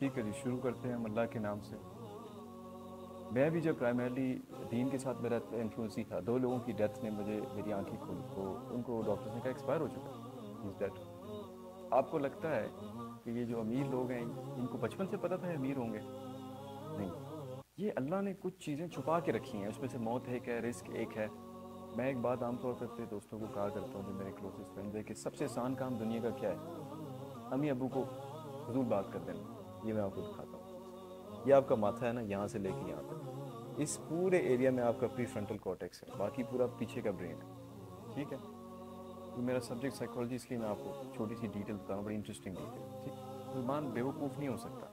ठीक है जी शुरू करते हैं हम अल्लाह के नाम से। मैं भी जब प्राइमरली दीन के साथ मेरा इन्फ्लुएंस ही था, दो लोगों की डेथ ने मुझे, मेरी आँखें खोली तो उनको डॉक्टर्स ने कहा एक्सपायर हो चुका है डेथ आपको लगता है कि ये जो अमीर लोग हैं, इनको बचपन से पता था अमीर होंगे? नहीं। ये अल्लाह ने कुछ चीज़ें छुपा के रखी हैं, उसमें से मौत एक है, रिस्क एक है। मैं एक बात आमतौर पर अपने दोस्तों को कहा करता हूँ, जो मेरे क्लोजेस्ट फ्रेंड्स है, कि सबसे आसान काम दुनिया का क्या है? अमी अबू को फजूल बात कर देना। ये मैं आपको दिखाता हूँ। ये आपका माथा है ना, यहाँ से लेके यहाँ तक। इस पूरे एरिया में आपका प्री फ्रंटल कॉटेक्स है। बाकी पूरा पीछे का ब्रेन है। ठीक है? तो मेरा सब्जेक्ट साइकोलॉजी इसलिए मैं आपको छोटी सी डिटेल बताऊँ, बड़ी इंटरेस्टिंग डिटेल ठीक? ईमान बेवकूफ़ नहीं हो सकता।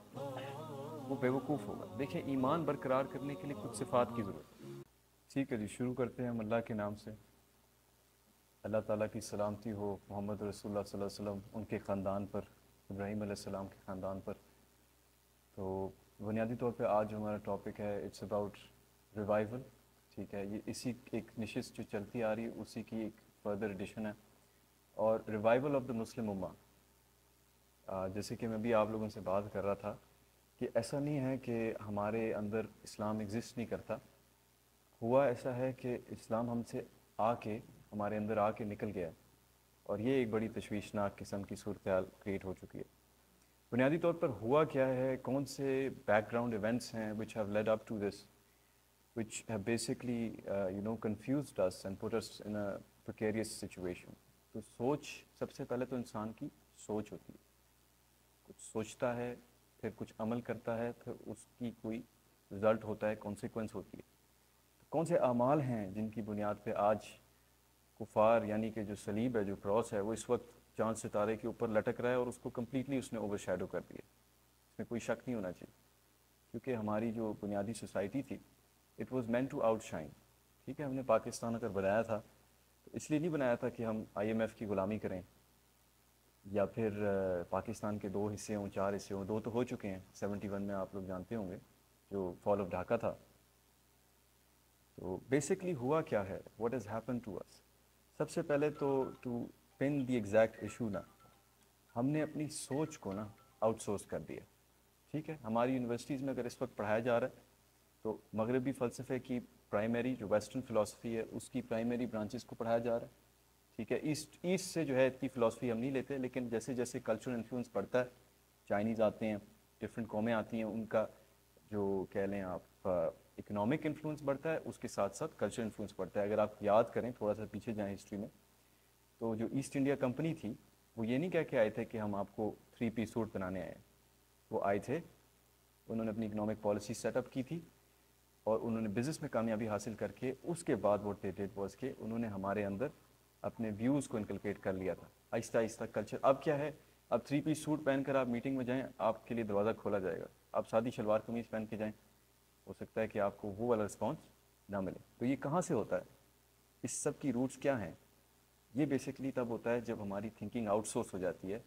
वो बेवकूफ़ होगा। देखिए, ईमान बरकरार करने के लिए कुछ सिफात की ज़रूरत है। ठीक है जी, शुरू करते हैं हम अल्लाह के नाम से। अल्लाह ताला की सलामती हो, मोहम्मद अलैहि वसल्लम, उनके ख़ानदान पर, इब्राहिम अलैहिस्सलाम के ख़ानदान पर। तो बुनियादी तौर पे आज हमारा टॉपिक है इट्स अबाउट रिवाइवल ठीक है? ये इसी एक नशस्त जो चलती आ रही है, उसी की एक फर्दर एडिशन है। और रिवाइवल ऑफ़ द मुस्लिम उम्मा जैसे कि मैं भी आप लोगों से बात कर रहा था कि ऐसा नहीं है कि हमारे अंदर इस्लाम एग्ज़िस्ट नहीं करता। हुआ ऐसा है कि इस्लाम हमसे आके, हमारे अंदर आके निकल गया। है और ये एक बड़ी तशवीशनाक किस्म की सूरत क्रिएट हो चुकी है। बुनियादी तौर पर हुआ क्या है? कौन से बैकग्राउंड इवेंट्स हैं which have led up to this which have basically you know confuse us and put us in a precarious situation तो सोच सबसे पहले तो इंसान की सोच होती है। कुछ सोचता है, फिर कुछ अमल करता है, फिर उसकी कोई रिज़ल्ट होता है कॉन्सिक्वेंस होती है। तो कौन से अमाल हैं जिनकी बुनियाद पे आज कुफार, यानी कि जो सलीब है, जो क्रॉस है, वो इस वक्त चाँद सितारे के ऊपर लटक रहा है और उसको कम्प्लीटली उसने ओवर कर दिया। इसमें कोई शक नहीं होना चाहिए। क्योंकि हमारी जो बुनियादी सोसाइटी थी it was meant to outshine ठीक है, हमने पाकिस्तान अगर बनाया था तो इसलिए नहीं बनाया था कि हम आई एम एफ़ की ग़ुलामी करें। या फिर पाकिस्तान के दो हिस्से हों, चार हिस्से हों, दो तो हो चुके हैं। सेवेंटी वन में आप लोग जानते होंगे, जो फॉल ऑफ़ ढाका था। तो बेसिकली हुआ क्या है? What is happen to us सबसे पहले तो to pin the exact issue ना, हमने अपनी सोच को ना आउटसोर्स कर दिया। ठीक है? हमारी यूनिवर्सिटीज़ में अगर इस वक्त पढ़ाया जा रहा है तो मगरबी फ़लसफ़े की प्राइमरी जो वेस्टर्न फ़िलासफ़ी है, उसकी प्राइमरी ब्रांचेस को पढ़ाया जा रहा है। ठीक है? ईस्ट ईस्ट से जो है, इतनी फ़िलासफ़ी हम नहीं लेते लेकिन जैसे जैसे कल्चरल इन्फ्लुएंस बढ़ता है चाइनीज़ आते हैं डिफरेंट कौमें आती हैं, उनका जो कह लें आप इकोनॉमिक इन्फ्लुएंस बढ़ता है, उसके साथ साथ कल्चर इन्फ्लुएंस बढ़ता है। अगर आप याद करें थोड़ा सा पीछे जाएँ हिस्ट्री में तो जो ईस्ट इंडिया कंपनी थी, वो ये नहीं कह के आए थे कि हम आपको थ्री पी सूट बनाने आए वो आए थे, उन्होंने अपनी इकनॉमिक पॉलिसी सेटअप की थी और उन्होंने बिज़नेस में कामयाबी हासिल करके, उसके बाद वो डेटेड वॉज़ के उन्होंने हमारे अंदर अपने व्यूज़ को इनकलकेट कर लिया था। आहिस्ता आहिस्ता कल्चर अब क्या है? अब थ्री पीस सूट पहनकर आप मीटिंग में जाएँ, आपके लिए दरवाज़ा खोला जाएगा। आप शादी शलवार कमीज़ पहन के जाएँ, हो सकता है कि आपको वो वाला रिस्पॉन्स ना मिले। तो ये कहाँ से होता है? इस सब की रूट्स क्या हैं? ये बेसिकली तब होता है जब हमारी थिंकिंग आउटसोर्स हो जाती है।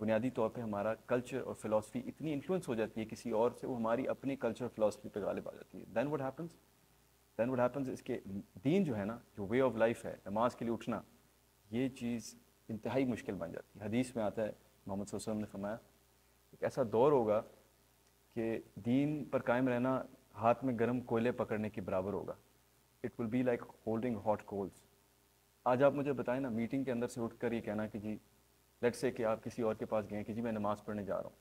बुनियादी तौर पे हमारा कल्चर और फिलासफी इतनी इन्फ्लुएंस हो जाती है किसी और से, वो हमारी अपनी कल्चर और फिलासफी पे गालिब आ जाती है। Then what happens then what happens इसके दीन जो है ना, जो वे ऑफ़ लाइफ है, नमाज़ के लिए उठना, ये चीज़ इंतहाई मुश्किल बन जाती है। हदीस में आता है, मोहम्मद वसल्लम ने फरमाया, एक ऐसा दौर होगा कि दीन पर कायम रहना हाथ में गर्म कोयले पकड़ने के बराबर होगा। It will be like holding hot coals आज आप मुझे बताएँ ना मीटिंग के अंदर से उठ कर ये कहना कि जी लेट से कि आप किसी और के पास गए कि जी, मैं नमाज़ पढ़ने जा रहा हूँ।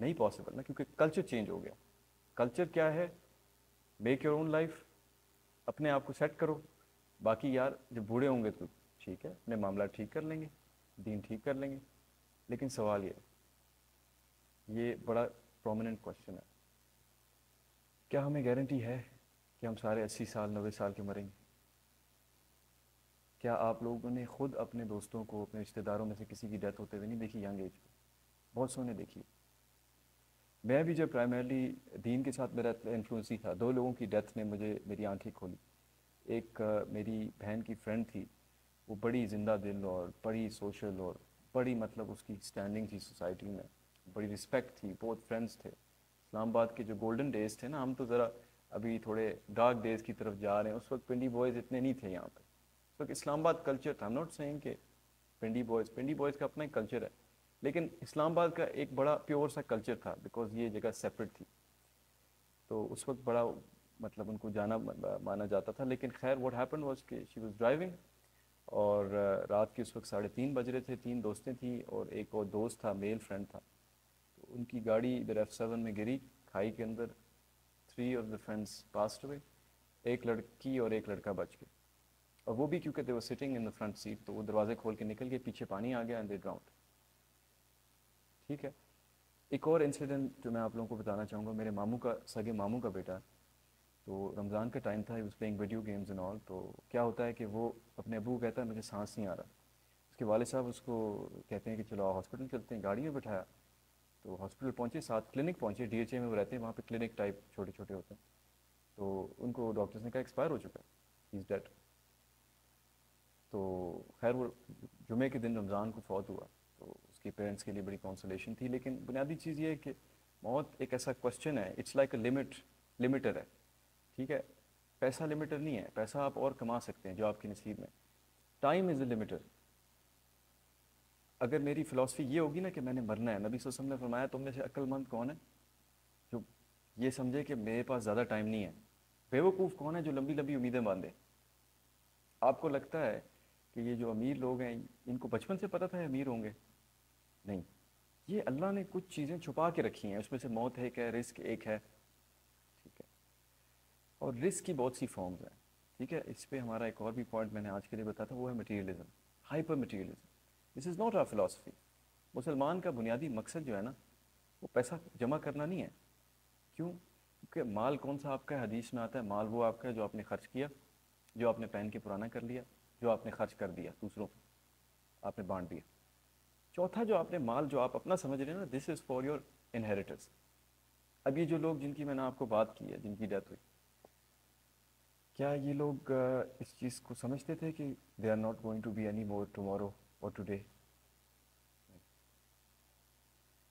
नहीं पॉसिबल ना, क्योंकि कल्चर चेंज हो गया। कल्चर क्या है? मेक योर ओन लाइफ अपने आप को सेट करो। बाकी यार, जब बूढ़े होंगे तो ठीक है, अपने मामला ठीक कर लेंगे, दीन ठीक कर लेंगे। लेकिन सवाल ये ये बड़ा प्रोमिनेंट क्वेश्चन है। क्या हमें गारंटी है कि हम सारे अस्सी साल, नब्बे साल के मरेंगे क्या आप लोगों ने खुद अपने दोस्तों को, अपने रिश्तेदारों में से किसी की डेथ होते हुए नहीं देखी? यंग एज में बहुत सोने देखी। मैं भी जब प्राइमरली दीन के साथ मेरा इन्फ्लुएंस ही था, दो लोगों की डेथ ने मुझे, मेरी आँखें खोली। एक मेरी बहन की फ्रेंड थी, वो बड़ी ज़िंदा दिल और बड़ी सोशल और बड़ी मतलब उसकी स्टैंडिंग थी सोसाइटी में। बड़ी रिस्पेक्ट थी, बहुत फ्रेंड्स थे। इस्लामाबाद के जो गोल्डन डेज़ थे ना, हम तो ज़रा अभी थोड़े डार्क डेज़ की तरफ़ जा रहे हैं। उस वक्त पिंडी बॉयज़ इतने नहीं थे यहाँ पर वक्त इस्लामाबाद कल्चर था नॉट सेइंग कि पिंडी बॉयज़ पिंडी बॉयज़ का अपना कल्चर है, लेकिन इस्लामाबाद का एक बड़ा प्योर सा कल्चर था बिकॉज़ ये जगह सेपरेट थी। तो उस वक्त बड़ा मतलब उनको जाना माना जाता था, लेकिन खैर वॉट हैपन वाज कि शी वाज ड्राइविंग और रात के उस वक्त साढ़े तीन बज रहे थे, तीन दोस्तें थीं और एक और दोस्त था मेल फ्रेंड था। तो उनकी गाड़ी इधर एफ़ सेवन में गिरी, खाई के अंदर three of the friends passed हुए एक लड़की और एक लड़का बच गए। और वो भी क्योंकि they were sitting in the front seat तो वो दरवाजे खोल के निकल गए, पीछे पानी आ गया एंड दे ड्राउंड ठीक है? एक और इंसिडेंट जो मैं आप लोगों को बताना चाहूँगा, मेरे मामू का, सगे मामू का बेटा तो रमज़ान का टाइम था उस playing video games and all तो क्या होता है कि वो अपने अबू कहता है, मुझे सांस नहीं आ रहा। उसके वाले साहब उसको कहते हैं कि, चलो हॉस्पिटल चलते हैं, गाड़ी में बैठाया। तो हॉस्पिटल पहुँचे, साथ क्लिनिक पहुँचे डी में वो रहते हैं, वहाँ पर क्लिनिक टाइप छोटे छोटे होते हैं। तो उनको डॉक्टर्स ने कहा एक्सपायर हो चुका है इज़ डेड तो खैर वो जुमे के दिन रमज़ान को फौत हुआ तो उसके पेरेंट्स के लिए बड़ी कॉन्सलेशन थी, लेकिन बुनियादी चीज़ ये है कि मौत एक ऐसा क्वेश्चन है it's like a limit limiter है, ठीक है? पैसा लिमिटर नहीं है, पैसा आप और कमा सकते हैं जो आपके नसीब में। टाइम इज़ अ लिमिटर अगर मेरी फ़िलासफ़ी ये होगी ना कि मैंने मरना है, नबी वसल्लम ने फरमाया तुम में से अक्लमंद कौन है? जो ये समझे कि मेरे पास ज़्यादा टाइम नहीं है। बेवकूफ़ कौन है जो लंबी लंबी उम्मीदें बांधे? आपको लगता है कि ये जो अमीर लोग हैं, इनको बचपन से पता था अमीर होंगे? नहीं। ये अल्लाह ने कुछ चीज़ें छुपा के रखी हैं। उसमें से मौत एक है, रिस्क एक है। ठीक है। और रिस्क की बहुत सी फॉर्म्स हैं। ठीक है? इस पर हमारा एक और भी पॉइंट मैंने आज के लिए बताया था, वो है materialism hyper materialism this is not our philosophy मुसलमान का बुनियादी मकसद जो है ना, वो पैसा जमा करना नहीं है। क्यों? क्योंकि माल कौन सा आपका हदीस में आता है, माल वो आपका है जो आपने खर्च किया, जो आपने पहन के पुराना कर लिया। जो आपने खर्च कर दिया, दूसरों को आपने बांट दिया। चौथा जो आपने माल जो आप अपना समझ रहे हैं ना this is for your inheritance अब ये जो लोग जिनकी मैंने आपको बात की है, जिनकी डेथ हुई, क्या ये लोग इस चीज़ को समझते थे कि they are not going to be any more tomorrow और टुडे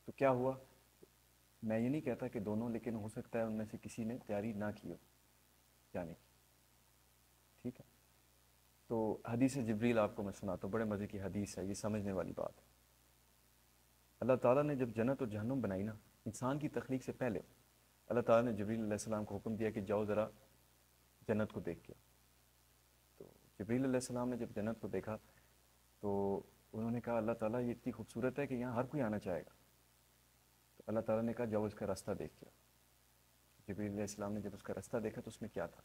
तो क्या हुआ? मैं ये नहीं कहता कि दोनों, लेकिन हो सकता है उनमें से किसी ने तैयारी ना की हो, जाने की। तो हदीस जबरील आपको मैं सुनाता हूँ, बड़े मज़े की हदीस है, ये समझने वाली बात अल्लाह ताला ने जब जन्नत और जहन्नुम बनाई ना, इंसान की तख्लीक से पहले अल्लाह ताला ने जबरील को हुक्म दिया कि जाओ ज़रा जन्नत को देख के तो जबरील ने जब जन्नत को देखा तो उन्होंने कहा, अल्लाह ताला, ये इतनी खूबसूरत है कि यहाँ हर कोई आना चाहेगा। तो अल्लाह ताला ने कहा, जाओ, इसका रास्ता देख के जबरील ने जब उसका रास्ता देखा तो उसमें क्या था?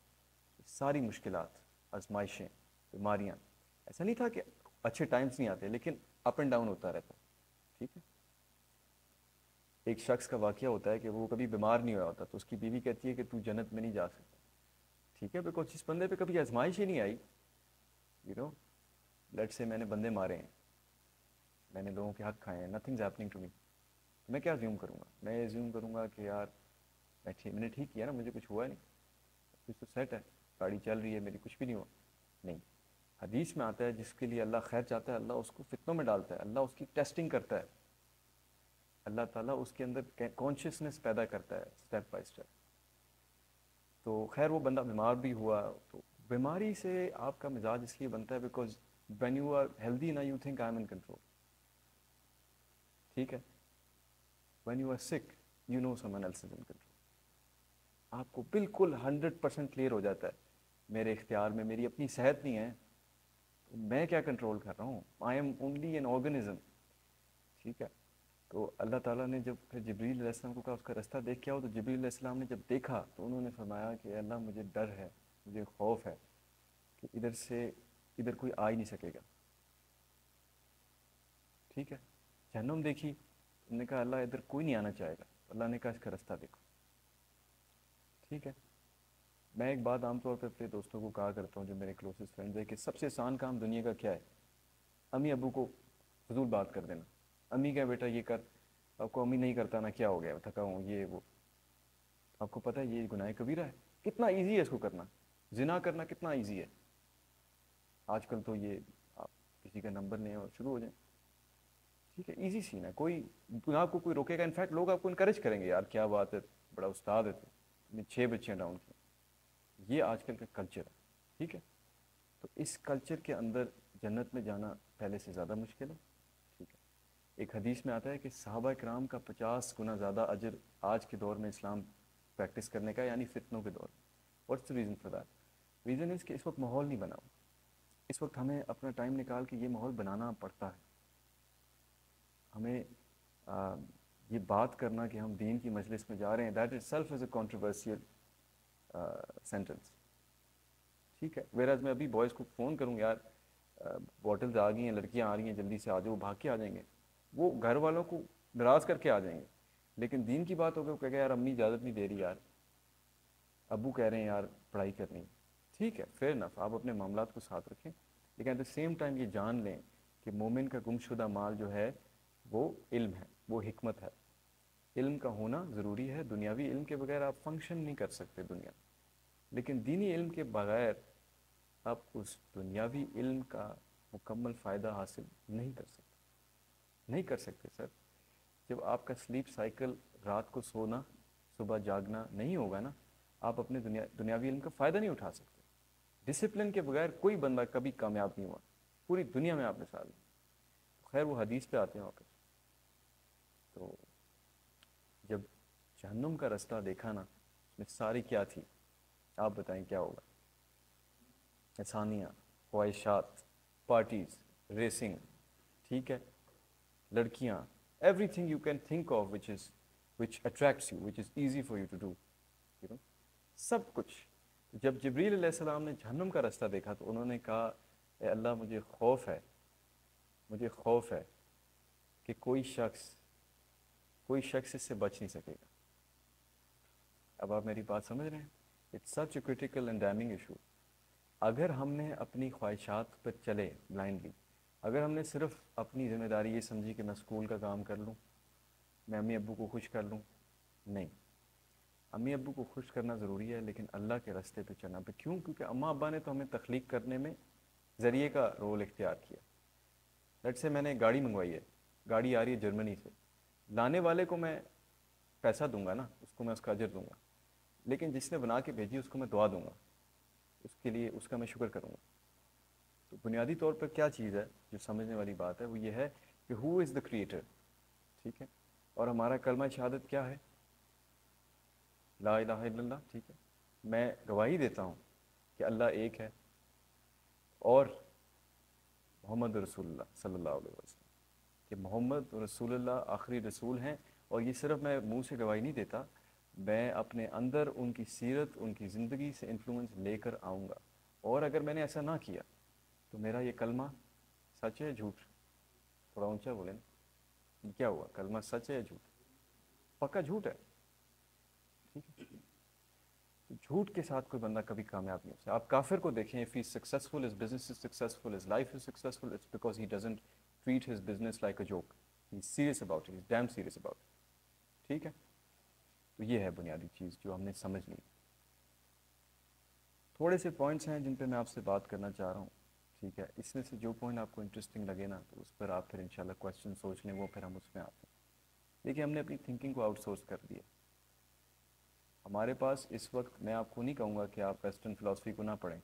सारी मुश्किल आजमाइशें बीमारियाँ। ऐसा नहीं था कि अच्छे टाइम्स नहीं आते, लेकिन अप एंड डाउन होता रहता, ठीक है? एक शख्स का वाक़ होता है कि वो कभी बीमार नहीं हुआ होता तो उसकी बीवी कहती है कि तू जन्नत में नहीं जा सकता, ठीक है? बिकॉज़ जिस बंदे पे कभी आजमाइश ही नहीं आई। यू नो लेट से मैंने बंदे मारे हैं, मैंने लोगों के हक खाए हैं nothing is happening to me तो मैं क्या ज्यूम करूँगा? मैं ज्यूम करूँगा कि यार, मैं ठीक, मैंने ठीक किया ना, मुझे कुछ हुआ नहीं। कुछ तो सेट है, गाड़ी चल रही है, मेरी कुछ भी नहीं हुआ। नहीं। हदीस में आता है, जिसके लिए अल्लाह खैर चाहता है, अल्लाह उसको फितनों में डालता है, अल्लाह उसकी टेस्टिंग करता है। अल्लाह ताला उसके अंदर कॉन्शियसनेस पैदा करता है स्टेप बाय स्टेप तो खैर, वो बंदा बीमार भी हुआ तो बीमारी से आपका मिजाज इसलिए बनता है because when you are healthy ना you think I am in control ठीक है? When you are sick you know someone else is in control आपको बिल्कुल हंड्रेड परसेंट क्लियर हो जाता है, मेरे इख्तियार में मेरी अपनी सेहत नहीं है मैं क्या कंट्रोल कर रहा हूँ? I am only an organism ठीक है? तो अल्लाह ताला ने जब फिर जबरील को कहा, उसका रास्ता देख के आओ तो जबरील ने जब देखा तो उन्होंने फरमाया कि अल्लाह मुझे डर है, मुझे खौफ है कि इधर से इधर कोई आ ही नहीं सकेगा। ठीक है? जहनुम देखी, उन्होंने कहा, अल्लाह इधर कोई नहीं आना चाहेगा। अल्लाह ने कहा, इसका रास्ता देखो। ठीक है? मैं एक बात आमतौर पर अपने दोस्तों को कहा करता हूँ, जो मेरे क्लोजेस्ट फ्रेंड्स है, कि सबसे आसान काम दुनिया का क्या है? अम्मी अबू को फजूल बात कर देना। अम्मी क्या बेटा, ये कर। आपको अम्मी नहीं करता ना क्या हो गया? थका हूँ, ये, वो। आपको पता है, ये गुनाह कबीरा है। कितना ईजी है इसको करना। जिना करना कितना ईजी है। आजकल तो ये, आप किसी का नंबर लें और शुरू हो जाए। ठीक है ईजी सीन है। कोई आपको कोई रोकेगा। इनफैक्ट लोग आपको इनक्रेज करेंगे, यार, क्या बात है? बड़ा उस्ताद है छः बच्चे डाउन किए ये आजकल का कल्चर है ठीक है? तो इस कल्चर के अंदर जन्नत में जाना पहले से ज़्यादा मुश्किल है ठीक है? एक हदीस में आता है कि सहाबा कराम का पचास गुना ज़्यादा अजर आज के दौर में इस्लाम प्रैक्टिस करने का यानी फितनों के दौर what's the reason for that reason is कि इस वक्त माहौल नहीं बना इस वक्त हमें अपना टाइम निकाल के ये माहौल बनाना पड़ता है। हमें आ, ये बात करना कि हम दीन की मजलिस में जा रहे हैं that is self is a controversial sentence ठीक है? वेर मैं अभी बॉयज़ को फ़ोन करूँ, यार बॉटल्स आ गई हैं, लड़कियाँ आ रही हैं, जल्दी से आ जाओ भाग के आ जाएँगे। वो घर वालों को नाराज़ करके आ जाएँगे। लेकिन दीन की बात होगी वो कहेगा, यार, अम्मी इजाज़त नहीं दे रही, यार। अबू कह रहे हैं, यार, पढ़ाई करनी ठीक है फेयर नफ आप अपने मामला को साथ रखें। लेकिन एट द सेम टाइम ये जान लें कि मोमिन का गुमशुदा माल जो है, वो इल्म है, वो हमत है। इल्म का होना ज़रूरी है। दुनियावी इल्म के बगैर आप फ़ंक्शन नहीं कर सकते दुनिया लेकिन दीनी इल्म के बगैर आप उस दुनियावी इल्म का मुकम्मल फ़ायदा हासिल नहीं कर सकते। नहीं कर सकते, सर। जब आपका स्लीप साइकिल रात को सोना, सुबह जागना नहीं होगा ना, आप अपने दुनिया, दुनियावी इल्म का फ़ायदा नहीं उठा सकते। डिसिप्लिन के बगैर कोई बंदा कभी कामयाब नहीं हुआ। पूरी दुनिया में आप मिसाल खैर, वो हदीस पे आते हैं वापस। तो जब जहन्नुम का रास्ता देखा ना, उसमें सारी क्या थी? आप बताएँ क्या होगा? आसानियाँ ख्वाहिशात पार्टीज़ रेसिंग ठीक है? लड़कियाँ everything you can think of which is which attracts you which is easy for you to do you know सब कुछ। जब जबरील ने जहन्नुम का रास्ता देखा तो उन्होंने कहा अल्लाह, मुझे खौफ है, मुझे खौफ है कि कोई शख्स कोई शख्स इससे बच नहीं सकेगा। अब आप मेरी बात समझ रहे हैं? It's such a critical and damning issue अगर हमने अपनी ख्वाहिशात पर चले ब्लाइंडली अगर हमने सिर्फ़ अपनी ज़िम्मेदारी ये समझी कि मैं स्कूल का काम कर लूँ, मैं अम्मी अबू को खुश कर लूँ? नहीं। अम्मी अबू को खुश करना ज़रूरी है, लेकिन अल्लाह के रास्ते पे चलना। पे क्यों? क्योंकि अम्मा अब्बा ने तो हमें तख्लीक करने में ज़रिए का रोल इख्तियार किया। लट से मैंने गाड़ी मंगवाई है। गाड़ी आ रही है जर्मनी से। लाने वाले को मैं पैसा दूँगा ना, उसको मैं उसका अजर दूँगा। लेकिन जिसने बना के भेजी, उसको मैं दुआ दूँगा। उसके लिए, उसका मैं शुक्र करूँगा। तो बुनियादी तौर पर क्या चीज़ है, जो समझने वाली बात है, वो ये है कि हु इज़ द क्रिएटर ठीक है? और हमारा कलमा शहादत क्या है? ला ठीक है? मैं गवाही देता हूँ कि अल्लाह एक है और मोहम्मद रसूलुल्लाह सल्ला अलैहि वसल्लम। कि मोहम्मद रसूलुल्लाह आखिरी रसूल हैं और ये सिर्फ़ मैं मुँह से गवाही नहीं देता, मैं अपने अंदर उनकी सीरत, उनकी ज़िंदगी से इन्फ्लुएंस लेकर आऊँगा। और अगर मैंने ऐसा ना किया तो मेरा ये कलमा सच है, झूठ? थोड़ा ऊँचा बोले ना। क्या हुआ? कलमा सच है झूठ? पक्का झूठ है। ठीक है? तो झूठ के साथ कोई बंदा कभी कामयाब नहीं हो सकता। आप काफिर को देखें if he successful his business is successful his life is successful it's because he doesn't treat his business like a joke he serious about it damn serious about ठीक है? तो ये है बुनियादी चीज़ जो हमने समझ ली। थोड़े से पॉइंट्स हैं जिन पे मैं आपसे बात करना चाह रहा हूँ। ठीक है? इसमें से जो पॉइंट आपको इंटरेस्टिंग लगे ना तो उस पर आप फिर इंशाल्लाह क्वेश्चन सोच लें, वो फिर हम उसमें आते हैं। देखिए, हमने अपनी थिंकिंग को आउटसोर्स कर दिया। हमारे पास इस वक्त, मैं आपको नहीं कहूँगा कि आप वेस्टर्न फ़िलासफ़ी को ना पढ़ें।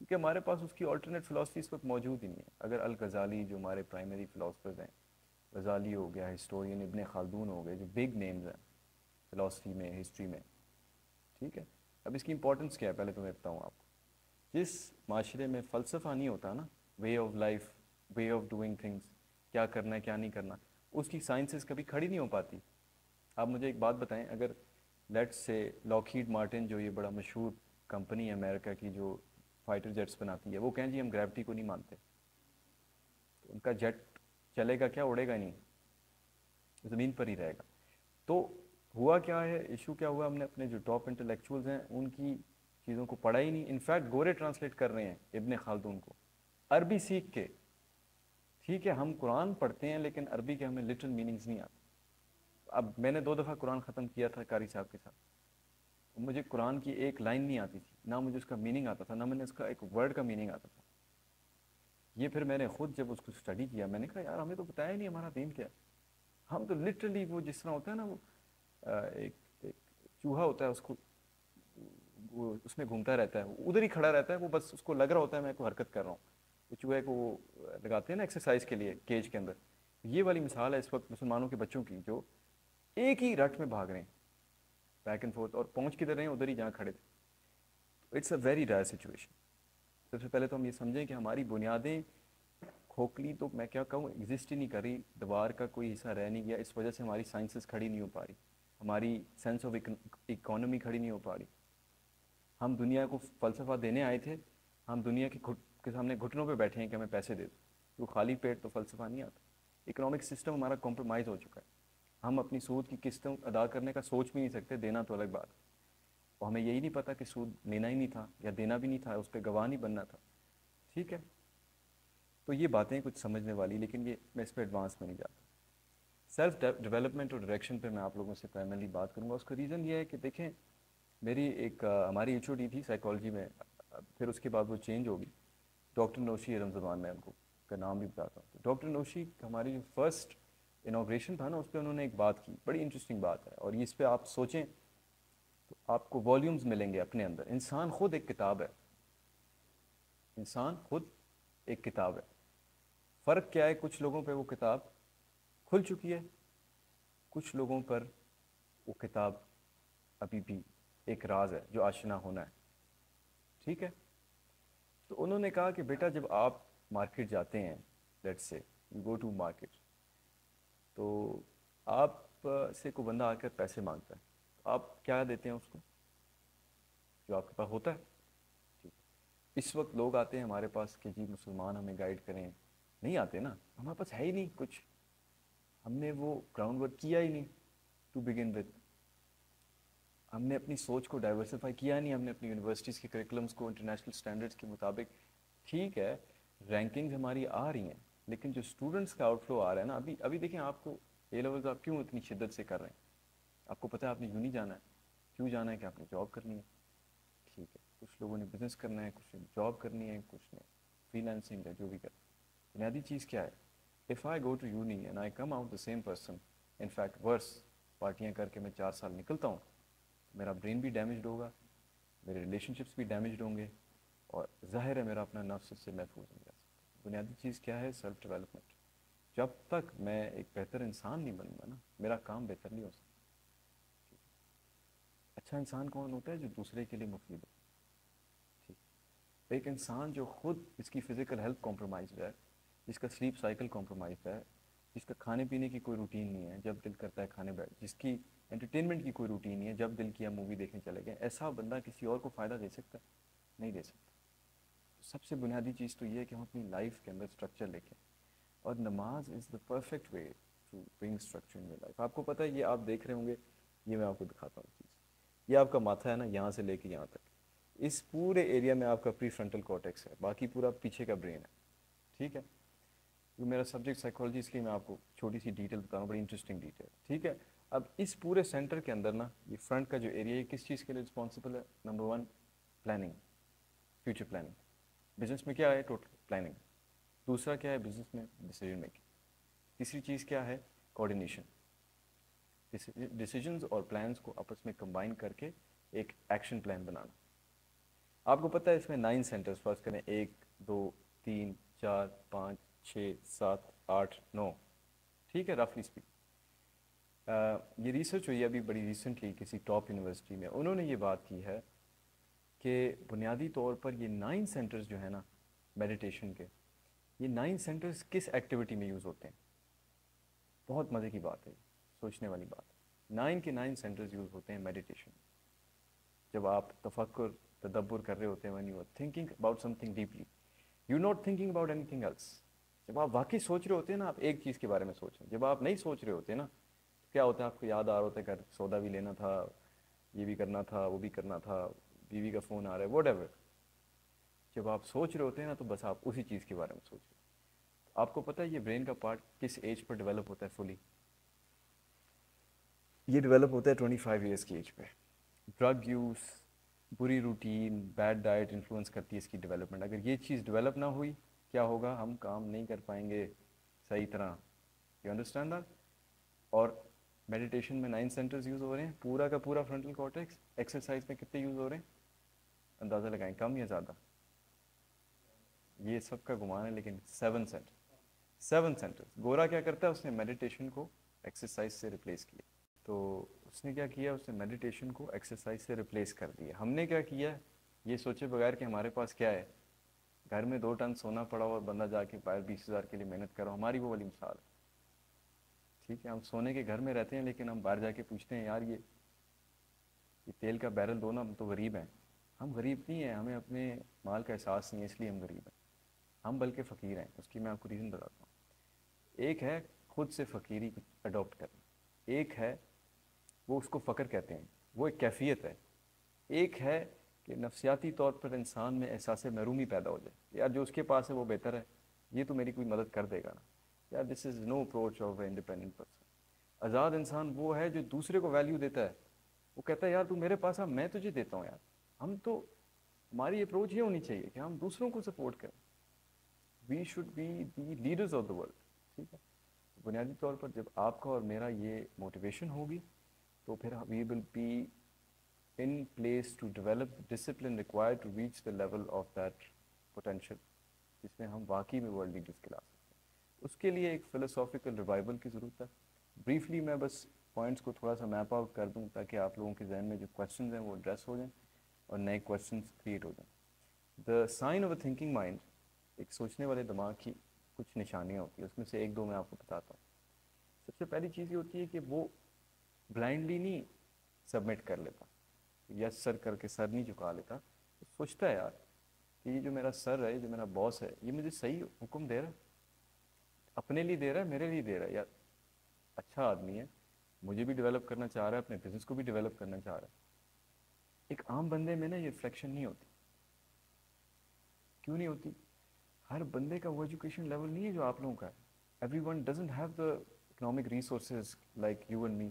क्योंकि हमारे पास उसकी ऑल्टरनेट फ़िलासफ़ी इस वक्त मौजूद ही नहीं है। अगर अल गज़ाली जो हमारे प्राइमरी फ़िलासफ़र्स हैं गज़ाली हो गया हिस्टोरियन इबन खालदून हो गए, जो बिग नेम्स हैं फ़िलासफ़ी में हिस्ट्री में, ठीक है? अब इसकी इंपॉर्टेंस क्या है? पहले तो मैं बताऊँ आपको। जिस माशरे में फ़लसफ़ा नहीं होता ना way of life way of doing things क्या करना है, क्या नहीं करना, उसकी साइंसेस कभी खड़ी नहीं हो पाती। आप मुझे एक बात बताएँ, अगर लेट्स से लॉकहीड मार्टिन जो ये बड़ा मशहूर कंपनी है अमेरिका की, जो फाइटर जेट्स बनाती है। वो कहें, जी, हम ग्रेविटी को नहीं मानते। तो उनका जेट चलेगा क्या? उड़ेगा नहीं। ज़मीन पर ही रहेगा। तो हुआ क्या है? इशू क्या हुआ? हमने अपने जो टॉप इंटेलेक्चुअल्स हैं, उनकी चीज़ों को पढ़ा ही नहीं। इनफैक्ट गोरे ट्रांसलेट कर रहे हैं इबन खालदून को। अरबी सीख के। ठीक है, हम कुरान पढ़ते हैं, लेकिन अरबी के हमें लिटरल मीनिंग्स नहीं आते। अब मैंने दो दफ़ा कुरान ख़त्म किया था कारी साहब के साथ। मुझे कुरान की एक लाइन नहीं आती थी ना मुझे उसका मीनिंग आता था ना मैंने उसका एक वर्ड का मीनिंग आता था। ये फिर मैंने खुद जब उसको स्टडी किया मैंने कहा यार हमें तो बताया नहीं हमारा दीन क्या? हम तो लिटरली वो जिस तरह होता है ना वो एक, एक चूहा होता है उसको वो उसमें घूमता रहता है उधर ही खड़ा रहता है वो बस उसको लग रहा होता है मैं कोई हरकत कर रहा हूँ। वो चूहे को लगाते हैं ना एक्सरसाइज के लिए केज के अंदर। ये वाली मिसाल है इस वक्त मुसलमानों के बच्चों की जो एक ही रट में भाग रहे हैं। बैक एंड फोर्थ और पहुँच किधर रहे हैं, उधर ही जहाँ खड़े थे। It's a very dire situation सबसे पहले तो हम ये समझें कि हमारी बुनियादें खोखली तो मैं क्या कहूँ एग्जिस्ट ही नहीं कर दीवार का कोई हिस्सा रह नहीं गया। इस वजह से हमारी साइंसेस खड़ी नहीं हो पा रही। हमारी सेंस ऑफ़ इकोनॉमी खड़ी नहीं हो पा रही। हम दुनिया को फ़लसफ़ा देने आए थे। हम दुनिया के घुट, के सामने घुटनों पे बैठे हैं कि हमें पैसे दे दो। तो खाली पेट तो फ़लसफ़ा नहीं आता। इकोनॉमिक सिस्टम हमारा कॉम्प्रोमाइज़ हो चुका है। हम अपनी सूद की किस्तों अदा करने का सोच भी नहीं सकते देना तो अलग बात। और हमें यही नहीं पता कि सूद लेना ही नहीं था या देना भी नहीं था उस पर गवाह नहीं बनना था। ठीक है? तो ये बातें कुछ समझने वाली लेकिन ये मैं इस पर एडवांस में नहीं जाता। सेल्फ डेवलपमेंट और डायरेक्शन पे मैं आप लोगों से प्राइमरली बात करूँगा। उसका रीज़न ये है कि देखें मेरी एक आ, हमारी एच थी साइकोलॉजी में फिर उसके बाद वो चेंज होगी डॉक्टर नौशी रम जबान मैं उनको का नाम भी बताता हूँ। तो डॉक्टर नौशी हमारी फ़र्स्ट इनाग्रेशन था ना, उस पर उन्होंने एक बात की, बड़ी इंटरेस्टिंग बात है, और इस पर आप सोचें तो आपको वॉल्यूम्स मिलेंगे अपने अंदर। इंसान खुद एक किताब है। इंसान खुद एक किताब है। फ़र्क क्या है? कुछ लोगों पे वो किताब खुल चुकी है, कुछ लोगों पर वो किताब अभी भी एक राज है, जो आशना होना है। ठीक है? तो उन्होंने कहा कि बेटा, जब आप मार्केट जाते हैं let's say you go to market तो आप से कोई बंदा आकर पैसे माँगता है तो आप क्या देते हैं उसको? जो आपके पास होता है। ठीक इस वक्त लोग आते हैं हमारे पास कि जी मुसलमान हमें गाइड करें। नहीं आते ना। हमारे पास है ही नहीं कुछ। हमने वो ग्राउंड वर्क किया ही नहीं टू बिगिन विद हमने अपनी सोच को डाइवर्सिफाई किया नहीं। हमने अपनी यूनिवर्सिटीज़ के करिकुलम्स को इंटरनेशनल स्टैंडर्ड्स के मुताबिक। ठीक है रैंकिंग्स हमारी आ रही हैं। लेकिन जो स्टूडेंट्स का आउटफ्लो आ रहा है ना, अभी अभी देखें आपको ए लेवल्स आप क्यों इतनी शिद्दत से कर रहे हैं? आपको पता है आपने यूँ नहीं जाना है? क्यों जाना है कि आपने जॉब करनी है? ठीक है, कुछ लोगों ने बिज़नेस करना है, कुछ ने जॉब करनी है, कुछ ने फ्रीलांसिंग है, जो भी कर बुनियादी चीज़ क्या है? If I go to uni and I come out the same person in fact worse पार्टियाँ करके मैं चार साल निकलता हूँ, मेरा ब्रेन भी डैमेज होगा, मेरे रिलेशनशिप्स भी डैमेज होंगे, और ज़ाहिर है मेरा अपना नफ्स इससे महफूज सकता बुनियादी चीज़ क्या है? सेल्फ डेवलपमेंट जब तक मैं एक बेहतर इंसान नहीं बनूँगा ना, मेरा काम बेहतर नहीं हो सकता। अच्छा इंसान कौन होता है जो दूसरे के लिए मुफीद हो? ठीक। एक इंसान जो खुद इसकी फ़िज़िकल हेल्थ कॉम्प्रोमाइज है जिसका स्लीप साइकिल कॉम्प्रोमाइज है जिसका खाने पीने की कोई रूटीन नहीं है, जब दिल करता है खाने बैठ, जिसकी एंटरटेनमेंट की कोई रूटीन नहीं है, जब दिल किया मूवी देखने चले गए, ऐसा बंदा किसी और को फ़ायदा दे सकता है? नहीं दे सकता। सबसे बुनियादी चीज़ तो ये है कि हम अपनी लाइफ के अंदर स्ट्रक्चर लेके और नमाज़ is the perfect way to bring structure in life आपको पता है, ये आप देख रहे होंगे, ये मैं आपको दिखाता हूँ चीज़। ये आपका माथा है ना, यहाँ से लेके यहाँ तक। इस पूरे एरिया में आपका प्री फ्रंटल कॉटेक्स है, बाकी पूरा पीछे का ब्रेन है। ठीक है? तो मेरा सब्जेक्ट साइकोलॉजी इसलिए मैं आपको छोटी सी डिटेल बता रहा हूँ बड़ी इंटरेस्टिंग डिटेल ठीक है? अब इस पूरे सेंटर के अंदर ना, ये फ्रंट का जो एरिया है किस चीज़ के लिए रिस्पॉन्सिबल है? Number one planning future planning business में क्या है टोटल प्लानिंग दूसरा क्या है बिज़नेस में डिसीज़न मेकिंग तीसरी चीज़ क्या है? कोऑर्डिनेशन डिसीजंस और प्लान्स को आपस में कंबाइन करके एक एक्शन प्लान बनाना। आपको पता है इसमें नाइन सेंटर्स फ़र्स्ट करें। एक, दो, तीन, चार, पाँच, छः, सात, आठ, नौ। ठीक है रफली स्पीक ये रिसर्च हुई अभी बड़ी रिसेंटली किसी टॉप यूनिवर्सिटी में। उन्होंने ये बात की है कि बुनियादी तौर पर ये नाइन सेंटर्स जो है ना मेडिटेशन के, ये नाइन सेंटर्स किस एक्टिविटी में यूज़ होते हैं? बहुत मज़े की बात है, सोचने वाली बात है। नाइन के नाइन सेंटर्स यूज़ होते हैं मेडिटेशन जब आप तफक्र तदब्बर कर रहे होते हैं when you are thinking about something deeply you not thinking about anything else जब आप वाकई सोच रहे होते हैं ना, आप एक चीज़ के बारे में सोच। रहे हैं जब आप नहीं सोच रहे होते ना तो क्या होता है, आपको याद आ रहा होता है घर सौदा भी लेना था, ये भी करना था, वो भी करना था। बीवी का फ़ोन आ रहा है वट जब आप सोच रहे होते हैं ना तो बस आप उसी चीज़ के बारे में सोच रहे तो आपको पता है, ये ब्रेन का पार्ट किस एज पर डेवलप होता है फुली ये डेवलप होता है ट्वेंटी फाइव ईयर्स की एज पे। ड्रग यूज़ बुरी रूटीन बैड डाइट इन्फ्लुएंस करती है इसकी डेवलपमेंट अगर ये चीज़ डेवलप ना हुई, क्या होगा? हम काम नहीं कर पाएँगे। सही तरह। यू अंडरस्टैंड दैट और मेडिटेशन में नाइन सेंटर्स यूज़ हो रहे हैं। पूरा का पूरा फ्रंटल कॉर्टेक्स एक्सरसाइज में कितने यूज़ हो रहे हैं? अंदाज़ा लगाएँ, कम या ज़्यादा? ये सबका गुमान है, लेकिन सेवन सेंटर सेवन सेंटेंस गोरा क्या करता है? उसने मेडिटेशन को एक्सरसाइज से रिप्लेस किया। तो उसने क्या किया? उसने मेडिटेशन को एक्सरसाइज से रिप्लेस कर दिया। हमने क्या किया? ये सोचे बगैर कि हमारे पास क्या है? घर में दो टन सोना पड़ा और बंदा जाके बाहर बीस हज़ार के लिए मेहनत करो। हमारी वो वाली मिसाल। है ठीक है, हम सोने के घर में रहते हैं, लेकिन हम बाहर जाके पूछते हैं, यार ये ये तेल का बैरल दो ना, हम तो गरीब हैं। हम गरीब नहीं हैं, हमें अपने माल का एहसास नहीं है, इसलिए हम गरीब हैं। हम बल्कि फ़कीर हैं, उसकी मैं आपको रीज़न बताता हूँ। एक है खुद से फ़कीरी अडोप्ट करना। एक है वो उसको फ़क्र कहते हैं, वो एक कैफियत है। एक है कि नफसियाती तौर पर इंसान में एहसास महरूमी पैदा हो जाए, यार जो उसके पास है वो बेहतर है, ये तो मेरी कोई मदद कर देगा ना। यार this is no approach of independent person आज़ाद इंसान वो है जो दूसरे को वैल्यू देता है। वो कहता है, यार तू मेरे पास आ, मैं तुझे देता हूँ यार। हम तो हमारी अप्रोच ये होनी चाहिए कि हम दूसरों को सपोर्ट करें। We should be the leaders of the world ठीक है? बुनियादी तौर पर जब आपका और मेरा ये मोटिवेशन होगी तो फिर we will be in place to develop the discipline to reach the level of that potential जिसमें हम वाकई में वर्ल्ड लीडर्स के ला सकते हैं। उसके लिए एक फ़िलोसॉफिकल रिवाइवल की ज़रूरत है। ब्रीफली मैं बस पॉइंट्स को थोड़ा सा मैप आउट कर दूँ ताकि आप लोगों के जहन में जो क्वेश्चन हैं वो एड्रेस हो जाएँ। और नए क्वेश्चन क्रिएट हो जाएँ। The sign of a thinking mind एक सोचने वाले दिमाग की कुछ निशानियाँ होती हैं, उसमें से एक दो मैं आपको बताता हूँ। सबसे पहली चीज़ ये होती है कि वो ब्लाइंडली नहीं सबमिट कर लेता यस सर करके सर नहीं झुका लेता। तो सोचता है यार कि ये जो मेरा सर है जो मेरा बॉस है, ये मुझे सही हुक्म दे रहा है। अपने लिए दे रहा है, मेरे लिए दे रहा है। यार अच्छा आदमी है, मुझे भी डेवलप करना चाह रहा है, अपने बिज़नेस को भी डेवलप करना चाह रहा है। एक आम बंदे में ना ये रिफ्लेक्शन नहीं होती। क्यों नहीं होती? हर बंदे का वो एजुकेशन लेवल नहीं है जो आप लोगों का है। Everyone doesn't have the economic resources like you and me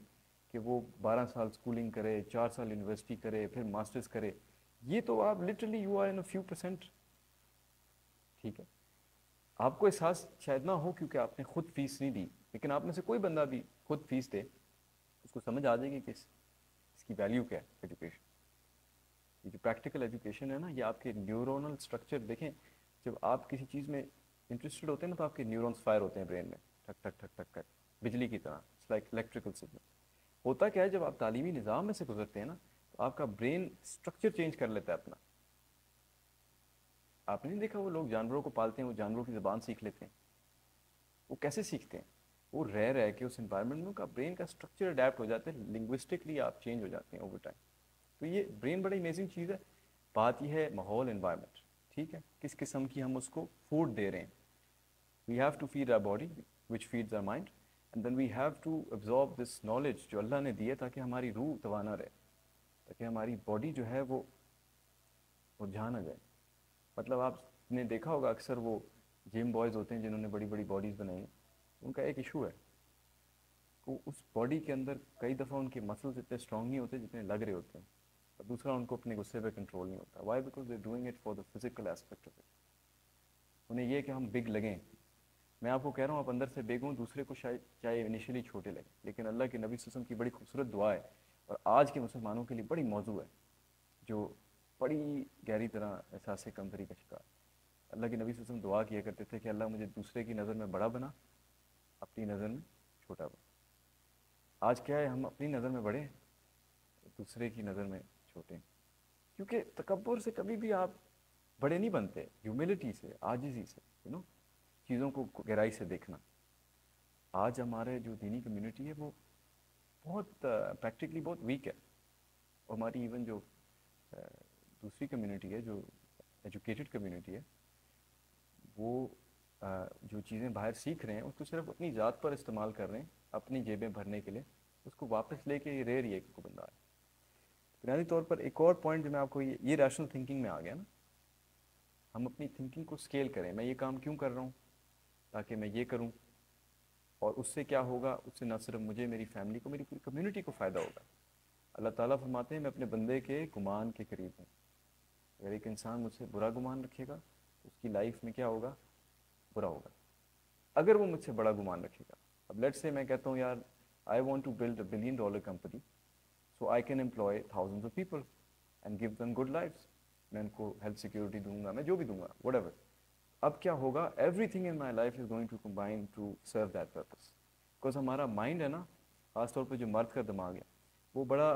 कि वो 12 साल स्कूलिंग करे, चार साल यूनिवर्सिटी करे, फिर मास्टर्स करे। ये तो आप literally you are in a few percent ठीक है? आपको एहसास शायद ना हो क्योंकि आपने खुद फ़ीस नहीं दी, लेकिन आप में से कोई बंदा भी खुद फ़ीस दे, उसको समझ आ जाएगी कि इसकी वैल्यू क्या है एजुकेशन ये जो प्रैक्टिकल एजुकेशन है ना, ये आपके न्यूरोनल स्ट्रक्चर देखें, जब आप किसी चीज़ में इंटरेस्टेड होते हैं ना तो आपके न्यूरॉन्स फायर होते हैं ब्रेन में, ठक ठक ठक ठक ठक, बिजली की तरह इट्स लाइक इलेक्ट्रिकल सिग्नल होता क्या है, जब आप तालीमी निज़ाम में से गुजरते हैं ना तो आपका ब्रेन स्ट्रक्चर चेंज कर लेता है अपना। आपने देखा वो लोग जानवरों को पालते हैं, वो जानवरों की ज़बान सीख लेते हैं। वो कैसे सीखते हैं? वो रह रह के उस इन्वायरमेंट में उनका ब्रेन का स्ट्रक्चर अडेप्ट हो जाता है लिंग्विस्टिकली आप चेंज हो जाते हैं ओवर टाइम तो ये ब्रेन बड़ी अमेजिंग चीज़ है। बात यह है माहौल इन्वायरमेंट ठीक है? किस किस्म की हम उसको फ़ूड दे रहे हैं। We have to feed our body which feeds our mind and then we have to absorb this knowledge Allah अल्लाह ने दिए ताकि हमारी रूह तवाना रहे, ताकि हमारी बॉडी जो है वो जहाँ ना जाए। मतलब आपने देखा होगा अक्सर वो जिम बॉयज़ होते हैं जिन्होंने बड़ी बड़ी बॉडीज़ बनाई हैं। उनका एक इशू है वो उस बॉडी के अंदर कई दफ़ा उनके मसल्स इतने स्ट्रॉन्ग नहीं होते जितने लग रहे होते हैं। दूसरा उनको अपने गुस्से पे कंट्रोल नहीं होता। Why because they doing it for the physical aspect of it उन्हें यह कि हम बिग लगें। मैं आपको कह रहा हूँ, आप अंदर से बेग दूसरे को शायद चाहे इनिशियली छोटे लगे। लेकिन अल्लाह के नबी वसम की बड़ी खूबसूरत दुआ है और आज के मुसलमानों के लिए बड़ी मौजू है, जो बड़ी गहरी तरह एहसास कमज़ोरी का शिकार अल्लाह के नबी वसम दुआ किया करते थे कि अल्लाह मुझे दूसरे की नज़र में बड़ा बना, अपनी नज़र में छोटा बना। आज क्या है? हम अपनी नज़र में बड़े दूसरे की नज़र में छोटे क्योंकि तकबर से कभी भी आप बड़े नहीं बनते ह्यूमिलिटी से, आजिजी से यू नो चीज़ों को गहराई से देखना। आज हमारे जो दीनी कम्युनिटी है, वो बहुत प्रैक्टिकली बहुत वीक है। और हमारी इवन जो दूसरी कम्युनिटी है, जो एजुकेटेड कम्युनिटी है, वो जो चीज़ें बाहर सीख रहे हैं उसको सिर्फ़ अपनी ज़ात पर इस्तेमाल कर रहे हैं, अपनी जेबें भरने के लिए। उसको वापस लेके ये रेयर ही एक को बंदा। है बुनियादी तौर पर एक और पॉइंट जो मैं आपको ये ये रैशनल थिंकिंग में आ गया ना, हम अपनी थिंकिंग को स्केल करें। मैं ये काम क्यों कर रहा हूँ? ताकि मैं ये करूँ, और उससे क्या होगा? उससे न सिर्फ़ मुझे, मेरी फैमिली को, मेरी पूरी कम्युनिटी को फ़ायदा होगा। अल्लाह ताला फरमाते हैं, मैं अपने बंदे के गुमान के करीब हूँ। अगर एक इंसान मुझसे बुरा गुमान रखेगा तो उसकी लाइफ में क्या होगा? बुरा होगा। अगर वो मुझसे बड़ा गुमान रखेगा, अब लेट से मैं कहता हूँ, यार I want to build a billion dollar company so I can employ thousand of people and give them good life मैं उनको हेल्थ सिक्योरिटी दूँगा, मैं जो भी दूँगा वट एवर अब क्या होगा? Everything in my life is going to combine to serve that purpose because हमारा माइंड है ना, ख़ासतौर पर जो मर्द का दिमाग है, वो बड़ा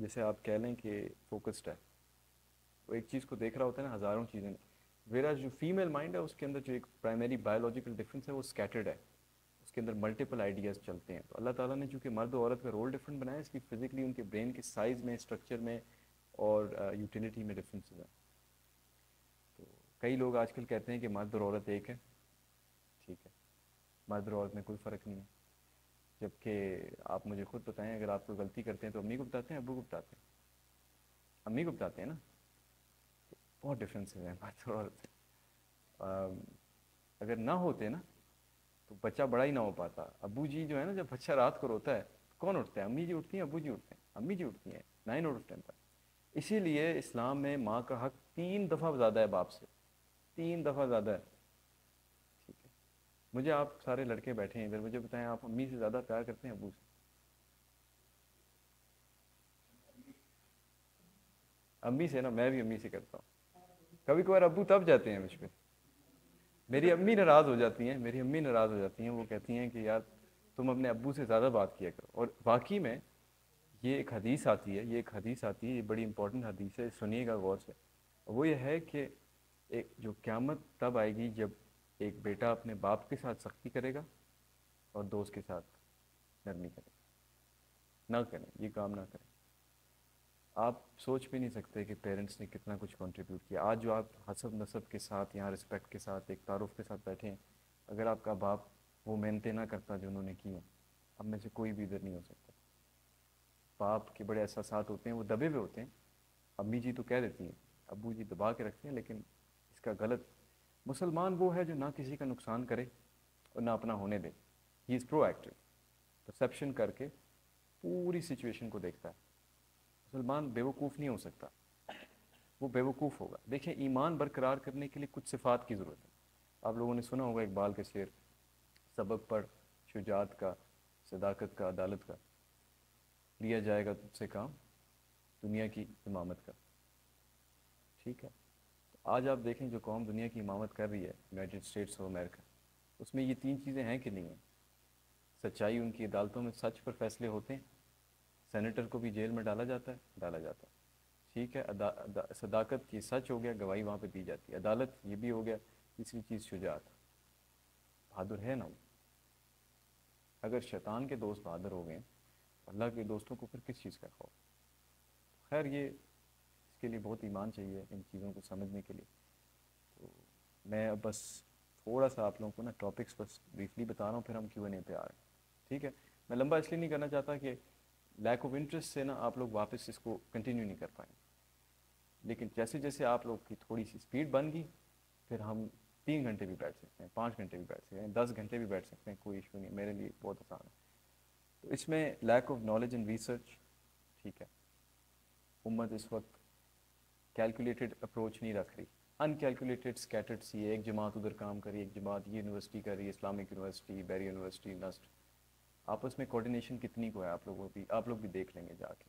जैसे आप कह लें कि फोकस्ड है। वो एक चीज़ को देख रहा होता है ना, हज़ारों चीज़ें। मेरा जो फीमेल माइंड है, उसके अंदर जो एक प्राइमरी बायोलॉजिकल डिफरेंस है, वो स्कैटर्ड है। उसके अंदर मल्टीपल आइडियाज़ चलते हैं। तो अल्लाह ताला ने चूँकि मर्द और औरत का रोल डिफरेंट बनाया, इसकी फिजिकली उनके ब्रेन के साइज़ में स्ट्रक्चर में और यूटिलिटी में डिफरेंसेस हैं तो कई लोग आजकल कहते हैं कि मर्द और औरत एक है। ठीक है। मर्द और औरत में कोई फ़र्क नहीं है। जबकि आप मुझे खुद बताएँ, अगर आप कोई गलती करते हैं तो अम्मी को बताते हैं, अबू को बताते हैं। अम्मी को बताते हैं ना? बहुत डिफरेंस है मर्द और औरत। अगर ना होते ना तो बच्चा बड़ा ही ना हो पाता। अबू जी जो है ना, जब बच्चा रात को रोता है, कौन उठता है? अम्मी जी उठती हैं अबू जी उठते हैं? अम्मी जी उठती हैं, नाइन आउट ऑफ़ टेन पर। इसीलिए इस्लाम में माँ का हक तीन दफ़ा ज़्यादा है बाप से। तीन दफ़ा ज़्यादा है। ठीक है। मुझे आप सारे लड़के बैठे हैं इधर मुझे बताएँ, आप अम्मी से ज़्यादा प्यार करते हैं अबू से? अम्मी से ना, मैं भी अम्मी से करता हूँ। कभी कभार अबू तब जाते हैं मुझ पर मेरी अम्मी नाराज़ हो जाती हैं, मेरी अम्मी नाराज़ हो जाती हैं, वो कहती हैं कि यार, तुम अपने अबू से ज़्यादा बात किया करो। और वाकई में ये एक हदीस आती है, ये एक हदीस आती है, ये बड़ी इंपॉर्टेंट हदीस है, सुनिएगा गौर से। वो ये है कि एक जो क़्यामत तब आएगी जब एक बेटा अपने बाप के साथ सख्ती करेगा और दोस्त के साथ नरमी करेगा। ना करें, ये काम ना करें। आप सोच भी नहीं सकते कि पेरेंट्स ने कितना कुछ कंट्रीब्यूट किया। आज जो आप हसब नसब के साथ, यहाँ रिस्पेक्ट के साथ, एक तारुफ के साथ बैठे हैं, अगर आपका बाप वो मेहनतें ना करता जो उन्होंने की हैं अब में से कोई भी इधर नहीं हो सकता। बाप के बड़े एहसास होते हैं, वो दबे हुए होते हैं। अम्मी जी तो कह देती हैं अबू जी दबा के रखते हैं, लेकिन इसका गलत, मुसलमान वो है जो ना किसी का नुकसान करे और ना अपना होने दे। He is proactive perception करके पूरी सिचुएशन को देखता है। मुसलमान बेवकूफ़ नहीं हो सकता। वो बेवकूफ़ होगा। देखिए, ईमान बरकरार करने के लिए कुछ सिफात की ज़रूरत है। आप लोगों ने सुना होगा इकबाल के शेर, सबक पढ़, शुजात का, सदाकत का, अदालत का। लिया जाएगा तुझसे काम, दुनिया की इमामत का। ठीक है? तो आज आप देखें, जो कौम दुनिया की इमामत कर रही है यूनाइटेड स्टेट्स ऑफ़ अमेरिका उसमें ये तीन चीज़ें हैं कि नहीं हैं? सच्चाई उनकी अदालतों में सच पर फैसले होते हैं। सेनेटर को भी जेल में डाला जाता है, डाला जाता है। ठीक है सदाकत ये सच हो गया, गवाही वहाँ पे दी जाती है। अदालत ये भी हो गया, तीसरी चीज़ शुजात। बहादुर है ना वो। अगर शैतान के दोस्त बहादुर हो गए अल्लाह के दोस्तों को फिर किस चीज़ का खौफ? खैर, ये इसके लिए बहुत ईमान चाहिए इन चीज़ों को समझने के लिए। तो मैं अब बस थोड़ा सा आप लोगों को ना टॉपिक्स बस ब्रीफली बता रहा हूँ, फिर हम क्यों ए पे आ रहे हैं। ठीक है? मैं लंबा इसलिए नहीं करना चाहता कि लैक ऑफ़ इंटरेस्ट से ना आप लोग वापस इसको कंटिन्यू नहीं कर पाएँगे। लेकिन जैसे जैसे आप लोग की थोड़ी सी स्पीड बन गई, फिर हम तीन घंटे भी बैठ सकते हैं, पाँच घंटे भी बैठ सकते हैं, दस घंटे भी बैठ सकते हैं, कोई इशू नहीं, मेरे लिए बहुत आसान है। तो इसमें lack of knowledge and research ठीक है। उम्मत इस वक्त कैलकुलेटेड अप्रोच नहीं रख रही। अनकैलकुलेटेड स्कैटर्ड सी एक जमात उधर काम करी एक जमात ये यूनिवर्सिटी कर है Islamic university Bahria university NUST आपस में कोऑर्डिनेशन कितनी को है, आप लोगों की, आप लोग भी देख लेंगे जाके।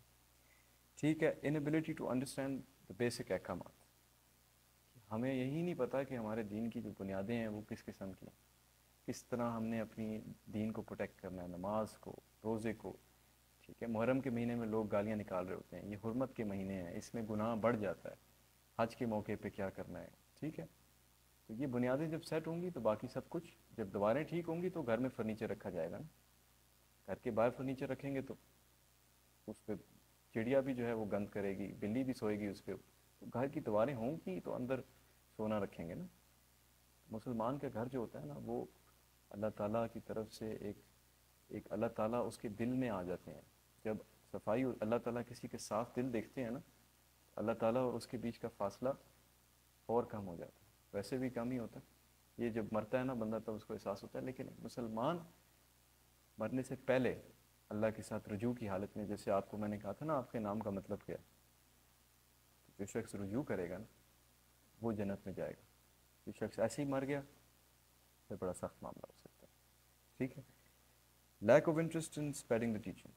ठीक है? Inability to understand the basic अहकाम हमें यही नहीं पता कि हमारे दीन की जो बुनियादें हैं, वो किस किस्म की हैं। किस तरह हमने अपनी दीन को प्रोटेक्ट करना है, नमाज़ को, रोज़े को। ठीक है? मुहर्रम के महीने में लोग गालियाँ निकाल रहे होते हैं। ये हरमत के महीने हैं। इसमें गुनाह बढ़ जाता है। हज के मौके पर क्या करना है? ठीक है? तो ये बुनियादें जब सेट होंगी तो बाकी सब कुछ, जब दीवारें ठीक होंगी तो घर में फर्नीचर रखा जाएगा ना। घर के बाहर फर्नीचर रखेंगे तो उस पर चिड़िया भी जो है वो गंद करेगी, बिल्ली भी सोएगी उस पर तो घर की दीवारें होंगी तो अंदर सोना रखेंगे ना। मुसलमान का घर जो होता है ना, वो अल्लाह ताला की तरफ़ से एक एक अल्लाह ताला उसके दिल में आ जाते हैं। जब सफ़ाई अल्लाह ताला किसी के साफ़ दिल देखते हैं ना, अल्लाह ताला और उसके बीच का फासला और कम हो जाता है। वैसे भी कम ही होता है। ये जब मरता है ना, बंदा तब तो उसको एहसास होता है, लेकिन मुसलमान मरने से पहले अल्लाह के साथ रजू की हालत में, जैसे आपको मैंने कहा था ना, आपके नाम का मतलब क्या तो जो शख्स रजू करेगा ना, वो जन्नत में जाएगा। जो शख्स ऐसे ही मर गया, फिर बड़ा सख्त मामला हो सकता है। ठीक है? Lack of interest in spending the teaching